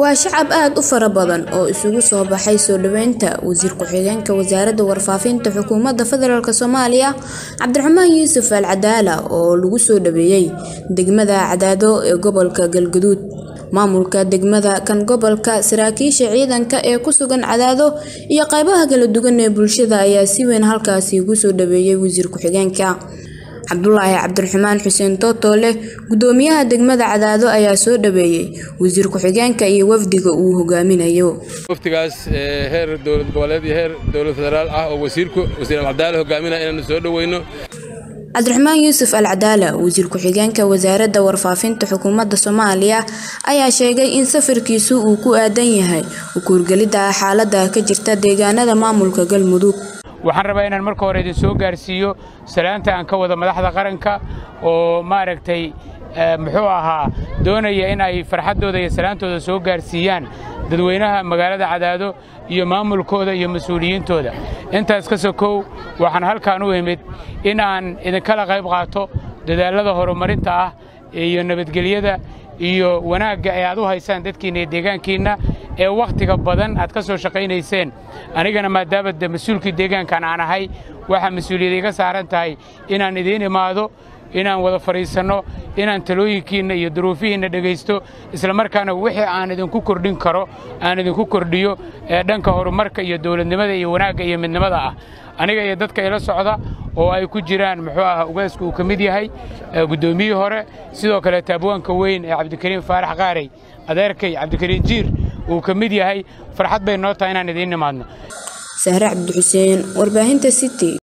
waa shacab aad u fara badan oo isugu soo baxay soo dhoweynta wasiir ku-xigeenka wasaaradda warfaafinta xukuumadda federaalk soomaaliya cabdiraxmaan yuusuf al cadaala oo lagu soo dhaweeyey degmada cadaado ee gobolka galgaduud maamulka degmada kan gobolka saraakiisha ciidanka ee ku sugan cadaado iyo qaybaha kala duwan ee bulshada ayaa si weyn halkaasi ugu soo dhaweeyey wasiir ku-xigeenka cabdulaahi cabdiraxmaan xuseen tootoole gudoomiyaha degmada cadaado ayaa soo dhaweeyey. Wasiir ku-xigeenka iyo wafdiga uu hogaaminayo. Waftigaas heer dowlad goboleed iyo heer dowlad federaal ah oo wasiirku wasiir alcadaala hogaaminaya inaanu soo dhoweyno. Cabdiraxmaan yuusuf al cadaala wasiir ku-xigeenka wasaaradda warfaafinta xukuumadda soomaaliya ayaa sheegay in safarkiisu uu ku aadan yahay. Ukuurgelidda xaaladda ka jirta deegaanada maamulka galmudug waxaan rabaa inaan marka hore idin soo gaarsiiyo salaanta aan ka wada madaxda qaranka oo maaragtay muxuu ahaa doonaya in ay farxaddooda iyo salaantooda soo gaarsiiyaan dadweynaha magaalada cadaado iyo maamulkooda iyo mas'uuliyiintooda. Intaas ka sokow waxaan halkaan u imid in aan idinkala qayb qaato dadaallada horumarinta ah iyo nabadgelyada iyo wanaagga ee aad u haysaan dadkiinna iyo deegaankiinna ee wakhtiga badan aad ka soo shaqaynayseen. Anigana maadaama de mas'uulkii deegaankan aan ahay waxaa mas'uuliyad iga saaran tahay inaan idiin imaado inaan wada fadhiisanno inaan talooyinkiinna iyo duruufihiinna dhegaysto islamarkaana wixii aan idinku kordhin karo aan idinku kordhiyo ee dhanka horumarka iyo dowladnimada iyo wanaagga iyo midnimada ah. Aniga iyo dadka ila socda oo ay ku jiraan muxuu aha ugaasku uu ka mid yahay guddoomiyihii hore sidoo kale taabwaanka weyn ee cabdikariim faarax qaarey adeerkay cabdikariim jiir uu ka mid yahay. Farxad bay noo tahay inaan idiin nimaadno